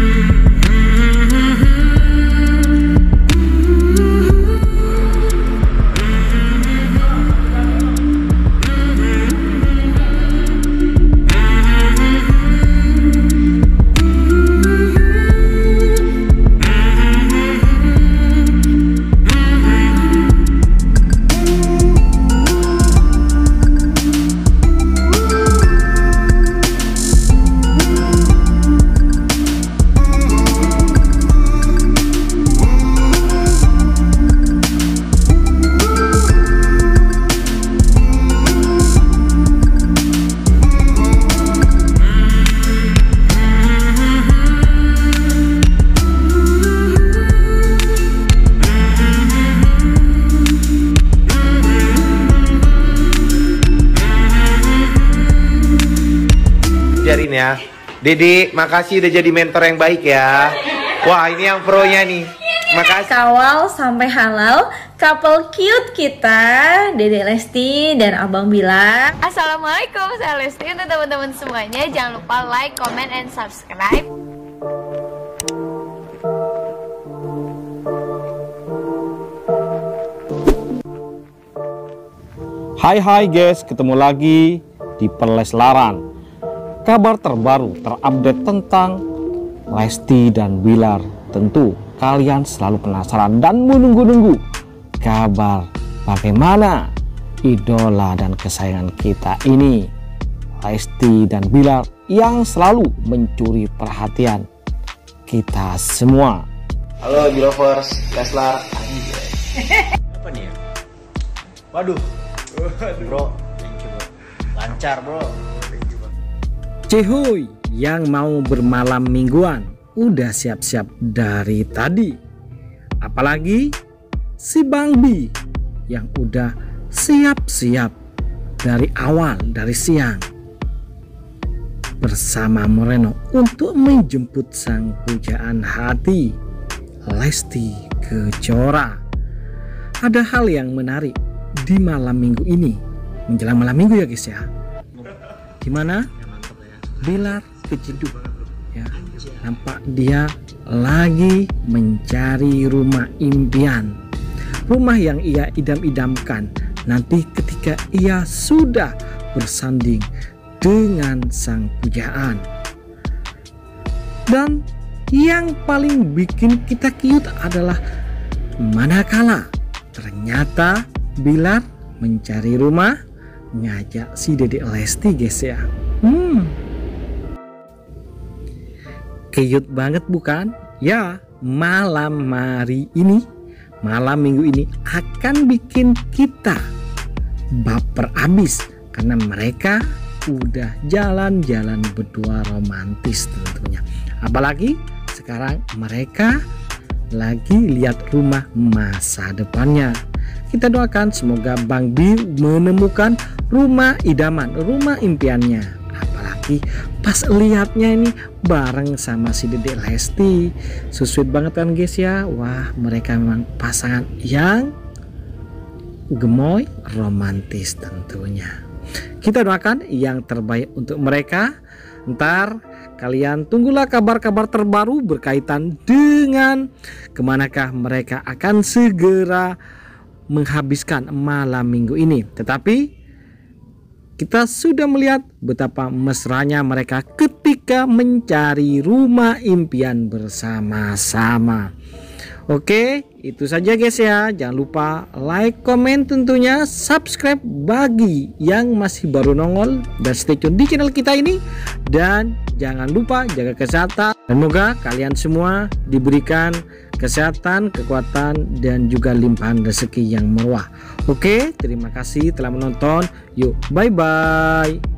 you. Ajarin ya. Dede, makasih udah jadi mentor yang baik ya. Wah, ini yang pro-nya nih. Makasih. Kawal sampai halal couple cute kita Dede Lesti dan Abang Bila Assalamualaikum, saya Lesti untuk teman-teman semuanya. Jangan lupa like, comment, and subscribe. Hai hai guys, ketemu lagi di Perleslaran. Kabar terbaru terupdate tentang Lesti dan Bilar. Tentu kalian selalu penasaran dan menunggu-nunggu kabar bagaimana idola dan kesayangan kita ini Lesti dan Bilar yang selalu mencuri perhatian kita semua. Halo Bilovers, Leslar. apa nih ya? Waduh. Bro, thank you bro. Lancar bro. Cehoy yang mau bermalam mingguan udah siap-siap dari tadi. Apalagi si Bang Bi yang udah siap-siap dari awal dari siang bersama Moreno untuk menjemput sang pujaan hati Lesti Kejora. Ada hal yang menarik di malam minggu ini menjelang malam minggu ya guys ya. Di mana Bilar keciduk ya nampak dia lagi mencari rumah impian. Rumah yang ia idam-idamkan. Nanti ketika ia sudah bersanding dengan sang pujaan. Dan yang paling bikin kita cute adalah manakala ternyata Bilar mencari rumah ngajak si Dedek Lesti guys ya. Hmm Keyut banget bukan? Ya, malam hari ini, malam minggu ini akan bikin kita baper abis karena mereka udah jalan-jalan berdua romantis tentunya. Apalagi sekarang mereka lagi lihat rumah masa depannya. Kita doakan semoga Bang Bi menemukan rumah idaman, rumah impiannya pas lihatnya ini bareng sama si Dede Lesti. So banget kan guys ya? Wah mereka memang pasangan yang gemoy romantis tentunya. Kita doakan yang terbaik untuk mereka. Ntar kalian tunggulah kabar-kabar terbaru berkaitan dengan ke manakah mereka akan segera menghabiskan malam minggu ini. Tetapi kita sudah melihat betapa mesranya mereka ketika mencari rumah impian bersama-sama. Oke, itu saja guys ya. Jangan lupa like, komen tentunya, subscribe bagi yang masih baru nongol dan stay tune di channel kita ini. Dan jangan lupa jaga kesehatan. Semoga kalian semua diberikan kesehatan, kekuatan, dan juga limpahan rezeki yang mewah. Oke, terima kasih telah menonton. Yuk, bye-bye.